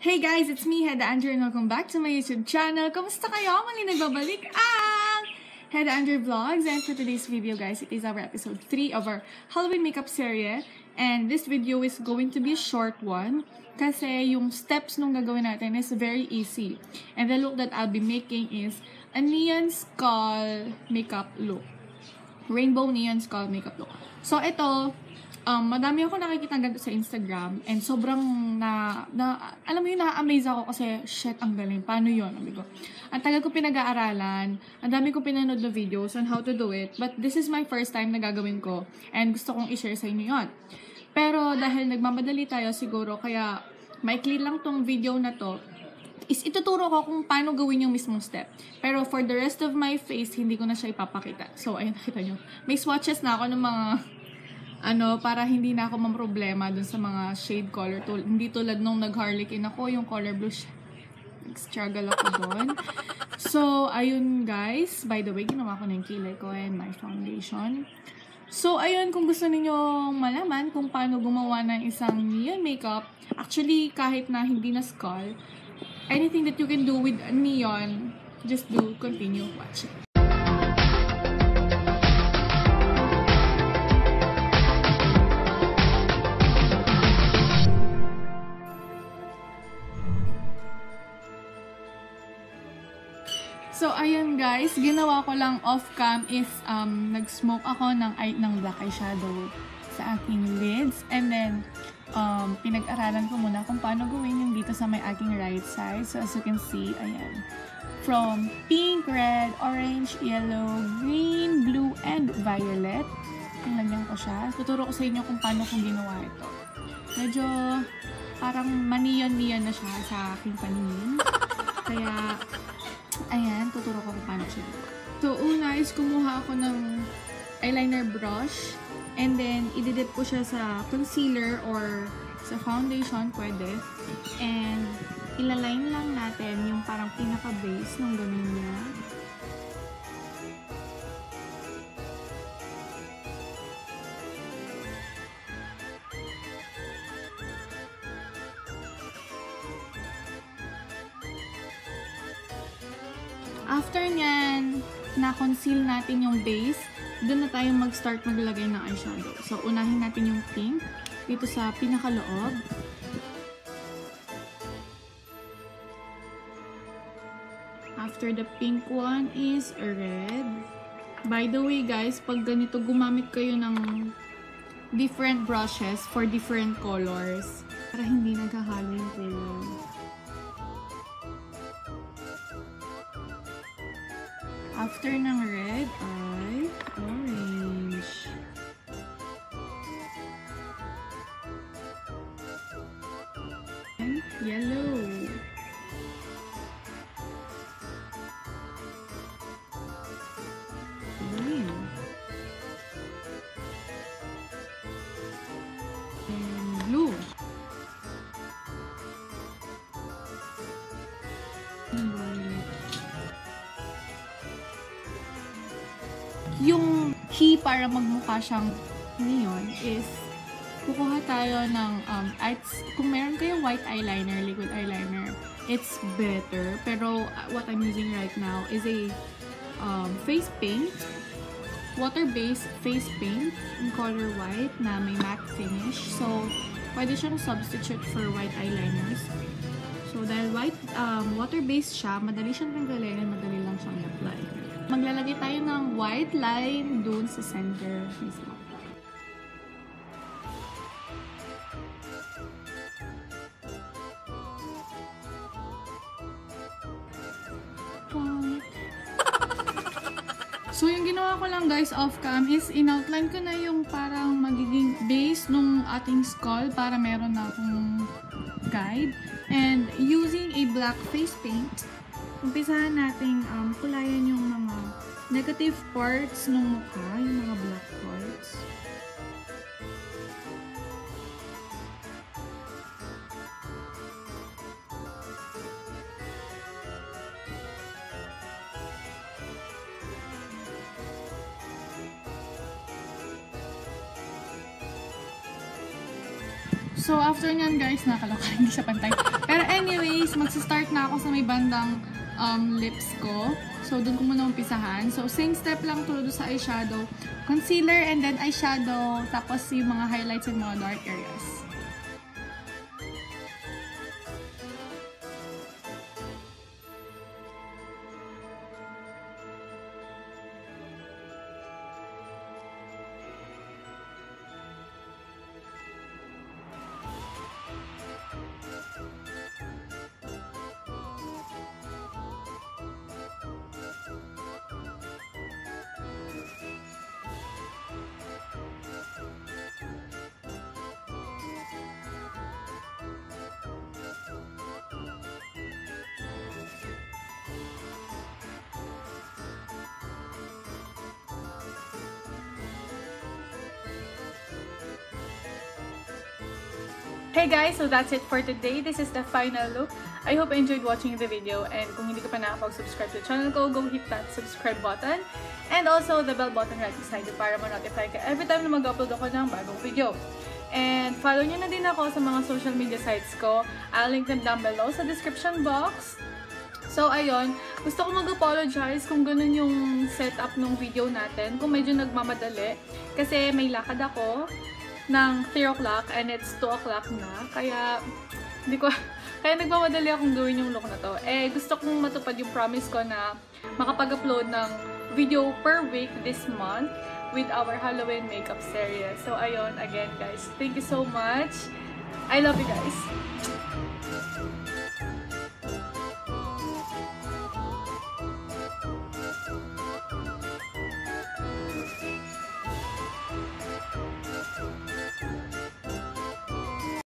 Hey guys, it's me, Heda Andrew, and welcome back to my YouTube channel. Kumusta kayo? Mali nagbabalik ang Heda Andrew Vlogs. And for today's video, guys, it is our episode 3 of our Halloween makeup series. And this video is going to be a short one kasi yung steps nung gagawin natin is very easy. And the look that I'll be making is a neon skull makeup look. Rainbow neon skull makeup look. So, ito, um, madami ako nakikita ganito sa Instagram and sobrang na, na alam mo yun, na-amaze ako kasi shit, ang galing. Paano yun? Sabi ko. Ang tagal ko pinag-aaralan, ang dami ko pinanood na videos on how to do it, but this is my first time na gagawin ko and gusto kong i-share sa inyo yun. Pero dahil nagmamadali tayo siguro, kaya maikli lang tong video na to, is ituturo ko kung paano gawin yung mismong step. Pero for the rest of my face, hindi ko na siya ipapakita. So, ayun, nakita nyo. May swatches na ako ng mga ano, para hindi na ako mamroblema dun sa mga shade color. Tul hindi tulad nung nag-harlequin ako, yung color blue siya. Nag-struggle ako doon. So, ayun guys. By the way, ginawa ko na yung kilay ko and my foundation. So, ayun, kung gusto niyo malaman kung paano gumawa ng isang neon makeup, actually, kahit na hindi na skull, anything that you can do with neon, just do continue watching. So, ayun guys, ginawa ko lang off-cam is um, nag-smoke ako ng, eye, ng black eyeshadow sa aking lids. And then, um, pinag-aralan ko muna kung paano gawin yung dito sa may aking right side. So, as you can see, ayan. From pink, red, orange, yellow, green, blue, and violet. Tinlagyan ko siya. Tuturo ko sa inyo kung paano ko ginawa ito. Medyo parang maniyon-niyon na siya sa aking paningin. Kaya, Ayan, tuturo ko kung paano siya ginawa. So, una is kumuha ako ng eyeliner brush. And then, ididip ko siya sa concealer or sa foundation, pwede. And, ilaline lang natin yung parang pinaka-base ng ganun niya. After nyan, na-conceal natin yung base, doon na tayo mag-start maglagay ng eyeshadow. So, unahin natin yung pink dito sa pinakaloob. After the pink one is red. By the way guys, pag ganito gumamit kayo ng different brushes for different colors para hindi nagkahalo yung color. After ng red ay orange. And yellow. Green. And blue. Yung key para magmukha siyang neon is kukuha tayo ng um, it's, kung meron kayong white eyeliner, liquid eyeliner, it's better. Pero uh, what I'm using right now is a um, face paint, water-based face paint in color white na may matte finish. So, pwede siyang substitute for white eyeliners. So, dahil white, um, water-based siya, madali siyang tanggalin and madali lang siyang apply maglalagay tayo ng white line dun sa center mismo. So, yung ginawa ko lang guys off-cam is in-outline ko na yung parang magiging base nung ating skull para meron na akong guide. And using a black face paint, umpisahan nating um, kulayan yung negative parts ng mukha, yung mga black parts. So, after nyan guys, nakaloka, hindi siya pantay. Pero anyway, magsa-start na ako sa may bandang um, lips ko. So, dun ko muna umpisahan. So, same step lang tulad sa eyeshadow. Concealer and then eyeshadow. Tapos yung mga highlights and mga dark areas. Hey guys, so that's it for today. This is the final look. I hope you enjoyed watching the video and kung hindi ka pa nakapag-subscribe sa channel ko, go hit that subscribe button and also the bell button right beside it para ma-notify ka every time na mag-upload ako ng bagong video. And follow nyo na din ako sa mga social media sites ko. I'll link them down below sa description box. So, ayun. Gusto ko mag-apologize kung ganun yung setup ng video natin. Kung medyo nagmamadali. Kasi may lakad ako ng 3 o'clock and it's 2 o'clock na. Kaya, hindi ko, kaya nagmamadali akong gawin yung look na to. Eh, gusto kong matupad yung promise ko na makapag-upload ng video per week this month with our Halloween makeup series. So, ayun, again guys, thank you so much. I love you guys.